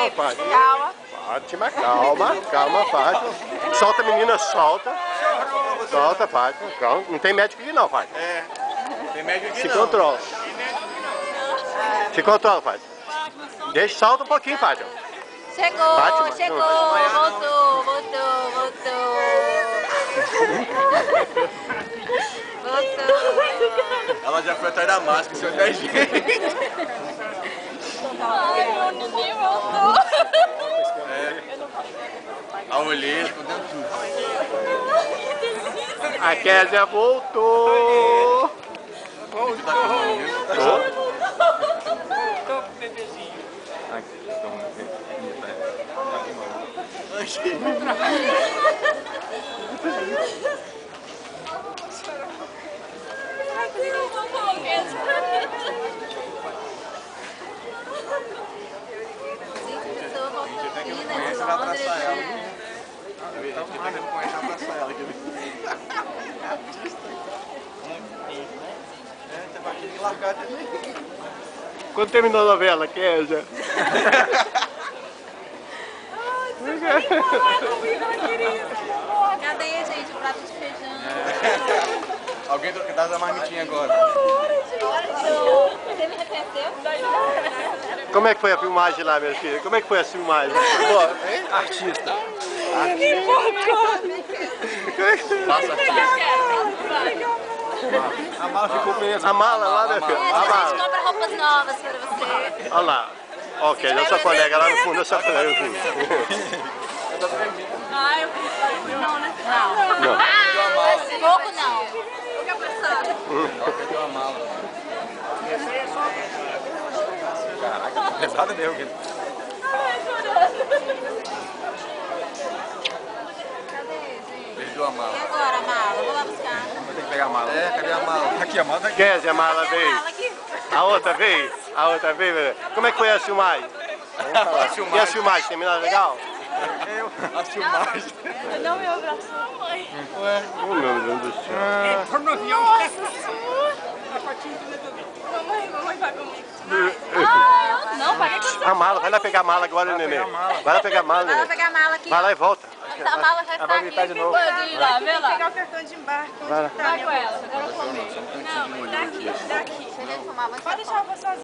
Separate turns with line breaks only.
Calma, Fátima.
Calma.
Fátima, calma, calma, Fátima. Solta, menina, solta. Solta, Fátima. Calma. Não tem médico aqui não, Fátima.
É. Tem médico aqui
Se
não.
controla. Se controla, Fátima. Deixa, solta um pouquinho, Fátima.
Chegou,
Fátima,
chegou, voltou, voltou, voltou. voltou.
Ela já foi atrás da máscara, isso é 10 gente.
Ai, meu neném voltou.
A olheira, escondendo tudo.
A Kézia voltou.
Você tá com
Gente, pessoa voltou fina de
Vai
Londres,
abraçar ela. A gente tá querendo conhecer abraçar ela aqui. É, você vai ter que largar também.
Quando terminou a novela, Kézia?
Cadê, gente, o prato de feijão?
Alguém tem que dar a marmitinha agora.
Você me reconheceu?
Como é que foi a filmagem lá, minha filha? Como é que foi a filmagem? Pô?
Artista.
Passa
A mala ficou presa.
A mala lá, minha filha.
É,
A
a gente
mala.
compra roupas novas para você.
Olha lá. Ok, sou colega lá no fundo, sou colega no fundo.
Ah, eu Não, né? Não.
Não.
Pouco não. Pouco é passado.
Perdeu a mala. Caraca, pesada mesmo. aqui.
Ai, chorando. Cadê, gente?
Perdeu a
E
mala.
agora a mala? Vou lá buscar.
Vou ter que pegar a mala. É, cadê a mala? Aqui, a mala tá aqui.
Kézia, a mala veio. A outra veio? A outra veio, velho. Como é que foi a filmagem? E a filmagem, terminou legal?
Eu, a filmagem.
Não me abraçou, mãe.
Oh, meu Deus do céu.
Mamãe, mamãe vai comigo. Ah, eu não, vai que
A mala, vai lá pegar a mala agora, neném. Vai lá pegar a mala,
Vai lá
neném.
pegar a mala aqui.
Vai lá e volta.
A mala vai ficar
gritar
aqui.
de novo.
Pode ir lá, vê lá.
pegar o cartão de embarque.
Vai lá.
Vai com ela, eu quero comer.
Daqui, daqui.
Vai
Pode deixar eu vou sozinha.